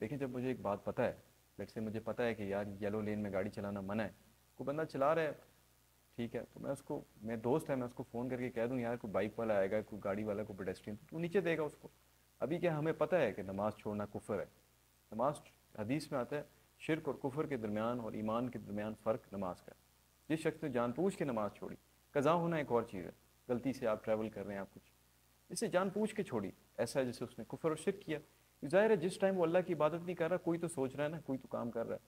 देखिए, जब मुझे एक बात पता है लेट से मुझे पता है कि यार येलो लेन में गाड़ी चलाना मना है, कोई बंदा चला रहा है, ठीक है तो मैं उसको मेरे दोस्त है, मैं उसको फ़ोन करके कह दूँ, यार, कोई बाइक वाला आएगा, कोई गाड़ी वाला, कोई पेडेस्ट्रियन तो नीचे देगा उसको। अभी क्या हमें पता है कि नमाज़ छोड़ना कुफर है? नमाज़ हदीस में आता है, शिरक और कुफर के दरमियान और ईमान के दरमियान फ़र्क नमाज़ का जिस शख्स ने जान पूछ के नमाज़ छोड़ी। कज़ा होना एक और चीज़ है। गलती से आप ट्रैवल कर रहे हैं, आप कुछ। इसे जान पूछ के छोड़ी। ऐसा है जैसे उसने कुफर और शिरक किया। ज़ाहिर है, जिस टाइम वो अल्लाह की इबादत नहीं कर रहा, कोई तो सोच रहा है ना, कोई तो काम कर रहा है।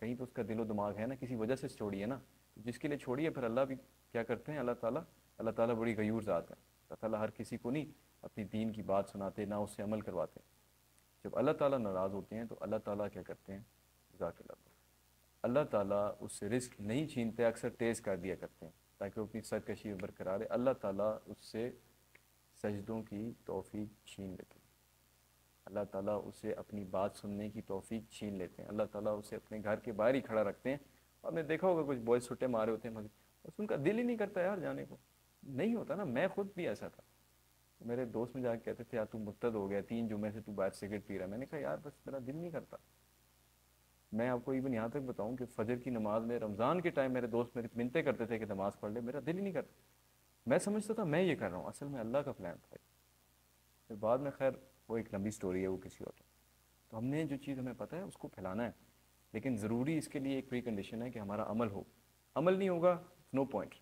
कहीं तो उसका दिलो दिमाग है ना, किसी वजह से छोड़ी है ना। तो जिसके लिए छोड़ी है, फिर अल्लाह भी क्या करते हैं? अल्लाह ताला अल्लाह ताला बड़ी गयूर ज़ात है। अल्लाह ताला हर किसी को नहीं अपनी दीन की बात सुनाते, ना उससे अमल करवाते। जब अल्लाह ताला नाराज़ होते हैं तो अल्लाह ताला क्या करते हैं? अल्लाह ताला उससे रिस्क नहीं छीनते, अक्सर तेज़ कर दिया करते हैं, ताकि वो अपनी सरकशी में बरकरार है अल्लाह ताला उससे सजदों की तोफ़ी छीन लेते हैं। अल्लाह ताला उसे अपनी बात सुनने की तोफ़ी छीन लेते हैं। अल्लाह ताला उसे अपने घर के बाहर ही खड़ा रखते हैं। आपने देखा होगा, कुछ बॉयज़ छुट्टे मारे होते हैं मगर, बस उनका दिल ही नहीं करता यार जाने को। नहीं होता ना, मैं खुद भी ऐसा था। मेरे दोस्त में जाकर कहते थे, यार, तू मुतद हो गया, तीन जुमे से तू बाहर सिगरेट पी रहा मैंने कहा, यार, बस मेरा दिल नहीं करता। मैं आपको इवन यहाँ तक बताऊँ कि फजर की नमाज़ में, रमज़ान के टाइम मेरे दोस्त मेरी मिनते करते थे कि नमाज़ पढ़ ले, मेरा दिल ही नहीं करता। मैं समझता था, मैं ये कर रहा हूँ, असल में अल्लाह का प्लान था फिर बाद में खैर, वो एक लंबी स्टोरी है, वो किसी और तो हमने जो चीज़ हमें पता है, उसको फैलाना है। लेकिन ज़रूरी इसके लिए एक प्री कंडीशन है कि हमारा अमल हो। अमल नहीं होगा नो पॉइंट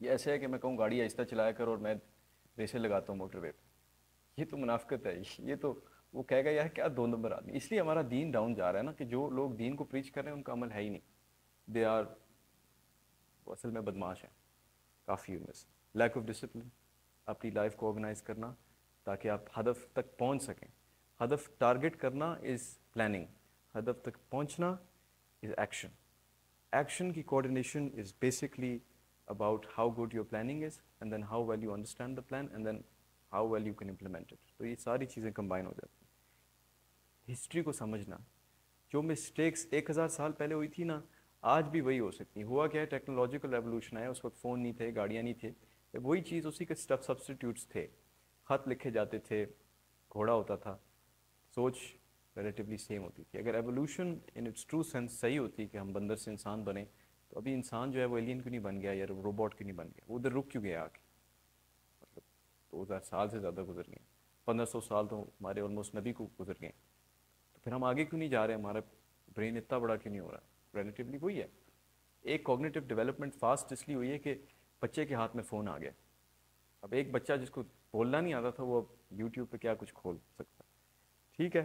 ये ऐसे है कि मैं कहूँ, गाड़ी आहिस्ता चलाया कर और मैं रेसे लगाता हूँ मोटरवे पे ये तो मुनाफ्त है, ये तो वो कहेगा, यार, क्या दो नंबर आदमी? इसलिए हमारा दीन डाउन जा रहा है ना कि जो लोग दीन को प्रीच कर रहे हैं, उनका अमल है ही नहीं। दे आर असल में बदमाश हैं, काफ़ी उनमें से। लैक ऑफ़ डिसिप्लिन अपनी लाइफ को ऑर्गेनाइज करना, ताकि आप हदफ तक पहुँच सकें। हदफ टारगेट करना इज़ प्लानिंग हदफ तक पहुँचना इज़ एक्शन एक्शन की coordination is basically about how good your planning is and then how well you understand the plan and then how well you can implement it. तो ये सारी चीज़ें combine हो जाती हैं। हिस्ट्री को समझना। जो मिस्टेक्स एक हज़ार साल पहले हुई थी ना, आज भी वही हो सकती हुआ क्या है? टेक्नोलॉजिकल रेवोल्यूशन आया, उस वक्त फ़ोन नहीं थे, गाड़ियाँ नहीं थे। वही चीज़ उसी के स्टफ़ सब्सटीट्यूट्स थे। ख़त लिखे जाते थे, घोड़ा होता था। सोच रिलेटिवली सेम होती थी। अगर evolution in its true sense सही होती कि हम बंदर से इंसान बने तो अभी इंसान जो है वो एलियन क्यों नहीं बन गया या रोबोट क्यों नहीं बन गया? वो उधर रुक क्यों गया आके मतलब दो हज़ार साल से ज़्यादा गुजर गए पंद्रह सौ साल तो हमारे ऑलमोस्ट नबी को गुजर गए तो फिर हम आगे क्यों नहीं जा रहे? हमारा ब्रेन इतना बड़ा क्यों नहीं हो रहा? रिलेटिवली वही है। एक कॉग्नेटिव डेवलपमेंट फास्ट इसलिए हुई है कि बच्चे के हाथ में फ़ोन आ गया। अब एक बच्चा जिसको बोलना नहीं आता था, वो अब यूट्यूब पे क्या कुछ खोल सकता ठीक है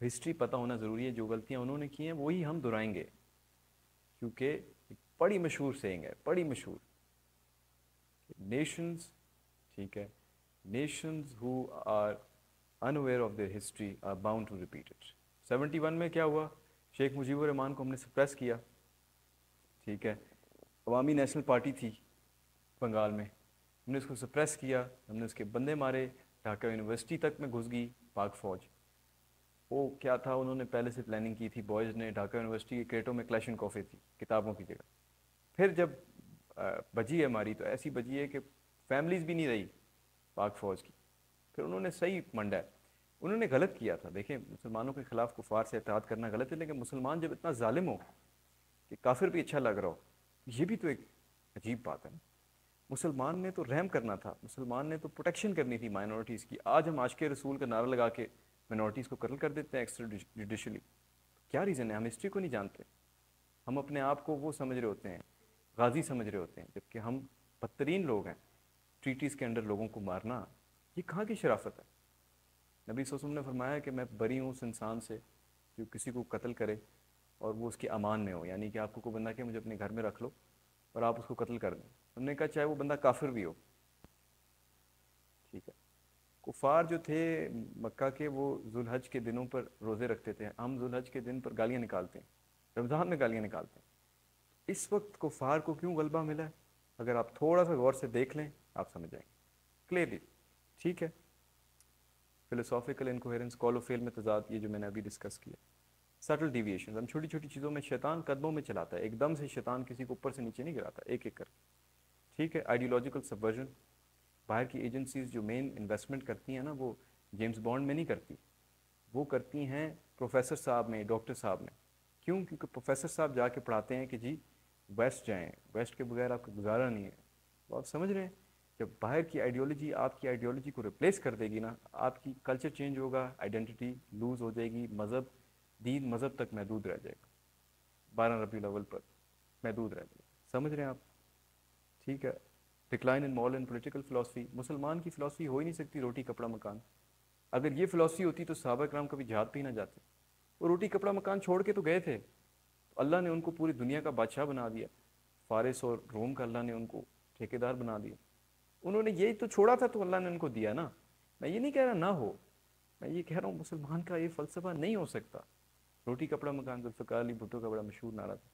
हिस्ट्री पता होना ज़रूरी है, जो गलतियाँ उन्होंने की हैं, वही हम दोहराएँगे। क्योंकि बड़ी मशहूर सेंग है बड़ी मशहूर। नेशंस ठीक है nations who are unaware of their history are bound to repeat it 71 में क्या हुआ? शेख मुजीबुर रहमान को हमने सप्रेस किया, ठीक है। अवामी नेशनल पार्टी थी बंगाल में, हमने उसको सप्रेस किया, हमने उसके बंदे मारे, ढाका यूनिवर्सिटी तक में घुस गई, पाक फ़ौज। वो क्या था? उन्होंने पहले से प्लानिंग की थी बॉयज़ ने ढाका यूनिवर्सिटी के क्रेटों में क्लैशन कॉफ़ी थी, किताबों की जगह। फिर जब बजी है हमारी तो ऐसी बजी है कि फैमिलीज़ भी नहीं रही पाक फ़ौज की। फिर उन्होंने सही मंडा है। उन्होंने गलत किया था। देखें, मुसलमानों के ख़िलाफ़ कुफार से एतहाद करना गलत है, लेकिन मुसलमान जब इतना ालिम हो कि काफिर भी अच्छा लग रहा हो, ये भी तो एक अजीब बात है मुसलमान ने तो रहम करना था। मुसलमान ने तो प्रोटेक्शन करनी थी माइनॉरिटीज़ की। आज हम आज के रसूल का नारा लगा के माइनॉरिटीज़ को कत्ल कर देते हैं एक्स्ट्रा जुडिशली क्या रीज़न है? हम हिस्ट्री को नहीं जानते। हम अपने आप को वो समझ रहे होते हैं। गाजी समझ रहे होते हैं, जबकि हम बदतरीन लोग हैं ट्रीटीज़ के अंडर लोगों को मारना, ये कहाँ की शराफत है? नबी वसम ने फरमाया कि मैं बरी हूँ उस इंसान से जो किसी को कत्ल करे और वो उसकी अमान में हो, यानी कि आपको कोई बंदा कि मुझे अपने घर में रख लो और आप उसको कत्ल कर दें। उन्होंने कहा, चाहे वो बंदा काफिर भी हो। ठीक है। कुफार जो थे, मक्का के, वो जुलहज के दिनों पर रोज़े रखते थे। हम जुलहज के दिन पर गालियाँ निकालते हैं, रमज़ान में गालियाँ निकालते हैं। इस वक्त कुफार को क्यों गलबा मिला है? अगर आप थोड़ा सा गौर से देख लें, आप समझ जाएँगे। क्लियरली ठीक है? फिलोसॉफिकल इनकोहेरेंस कॉल फेल में तजाद, ये जो मैंने अभी डिस्कस किया। सटल डिविएशन हम छोटी छोटी चीज़ों में शैतान कदमों में चलाता है। एकदम से शैतान किसी को ऊपर से नीचे नहीं गिराता, एक एक करके। ठीक है? आइडियोलॉजिकल सबवर्जन बाहर की एजेंसीज जो मेन इन्वेस्टमेंट करती हैं ना, वो जेम्स बॉन्ड में नहीं करती। वो करती हैं प्रोफेसर साहब में डॉक्टर साहब में। क्यों? क्योंकि प्रोफेसर साहब जाके पढ़ाते हैं कि जी वेस्ट जाएँ। वेस्ट के बगैर आपका गुजारा नहीं है। तो आप समझ रहे हैं, जब बाहर की आइडियोलॉजी आपकी आइडियोलॉजी को रिप्लेस कर देगी ना, आपकी कल्चर चेंज होगा आइडेंटिटी लूज़ हो जाएगी, मज़हब, दीन मज़हब तक महदूद रह जाएगा। बारह रबी लेवल पर महदूद रह जाएगा। समझ रहे हैं आप? ठीक है। Decline in moral and political philosophy मुसलमान की फ़िलासफ़ी हो ही नहीं सकती रोटी, कपड़ा, मकान। अगर ये फ़िलासफ़ी होती तो साहबा कराम कभी जहाद पे ही ना जाते। वो रोटी, कपड़ा, मकान छोड़ के तो गए थे। अल्लाह ने उनको पूरी दुनिया का बादशाह बना दिया। फारिस और रोम का अल्लाह ने उनको ठेकेदार बना दिया। उन्होंने यही तो छोड़ा था तो अल्लाह ने उनको दिया ना। मैं ये नहीं कह रहा ना हो। मैं ये कह रहा हूँ, मुसलमान का ये फ़लसफ़ा नहीं हो सकता। रोटी कपड़ा मकान जुल्फ़िकार अली भुट्टो का बड़ा मशहूर नारा था।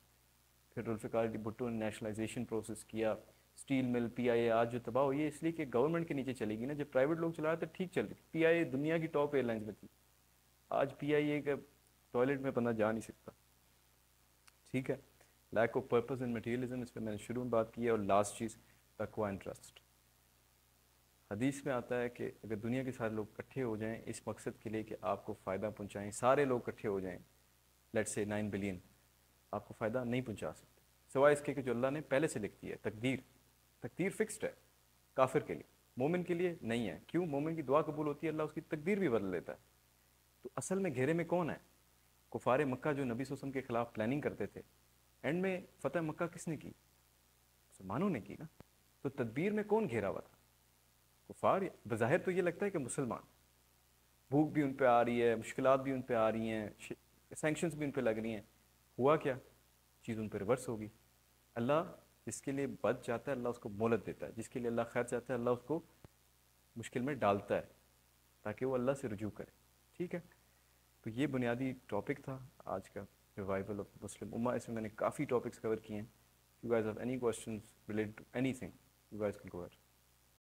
फिर जुल्फ़िकार अली भुट्टो ने नेशनलाइजेशन प्रोसेस किया। Steel mill P I A आज जो तबाह हुई है, इसलिए कि गवर्नमेंट के नीचे चलेगी ना। जब प्राइवेट लोग चला रहे थे, ठीक चल रही। पी आई ए दुनिया की टॉप एयरलाइंस में थी आज पी आई ए का टॉयलेट में बंदा जा नहीं सकता। ठीक है? Lack of purpose in materialism इस पर मैंने शुरू में बात की है, और लास्ट चीज़ तकवा एंड ट्रस्ट हदीस में आता है कि अगर दुनिया के सारे लोग इकट्ठे हो जाएँ, इस मकसद के लिए कि आपको फ़ायदा पहुंचाएँ, सारे लोग इकट्ठे हो जाएँ लेट से नाइन बिलियन आपको फ़ायदा नहीं पहुँचा सकते। सिवाय इसके कि जो अल्लाह ने पहले से लिख दिया है, तकदीर। तकदीर फिक्स्ड है, काफिर के लिए। मोमिन के लिए नहीं है। क्यों? मोमिन की दुआ कबूल होती है, अल्लाह उसकी तकदीर भी बदल लेता है। तो असल में घेरे में कौन है? कुफार मक्का जो नबी वसम के ख़िलाफ़ प्लानिंग करते थे। एंड में फ़तेह मक्का किसने की? मुसलमानों ने की ना। तो तदबीर में कौन घेरा हुआ था? कुफार, बज़ाहिर तो ये लगता है कि मुसलमान। भूख भी उन पर आ रही है मुश्किल भी उन पर आ रही हैं सेंक्शंस भी उन पर लग रही हैं। हुआ क्या? चीज़ उन पर रिवर्स होगी अल्लाह जिसके लिए बच जाता है, अल्लाह उसको मोहलत देता है। जिसके लिए अल्लाह खैर चाहता है, अल्लाह उसको मुश्किल में डालता है, ताकि वो अल्लाह से रुजू करे। ठीक है? तो ये बुनियादी टॉपिक था आज का रिवाइवल ऑफ़ मुस्लिम उमा इसमें मैंने काफ़ी टॉपिक्स कवर किए हैं। You guys have any questions related to anything you guys can go ahead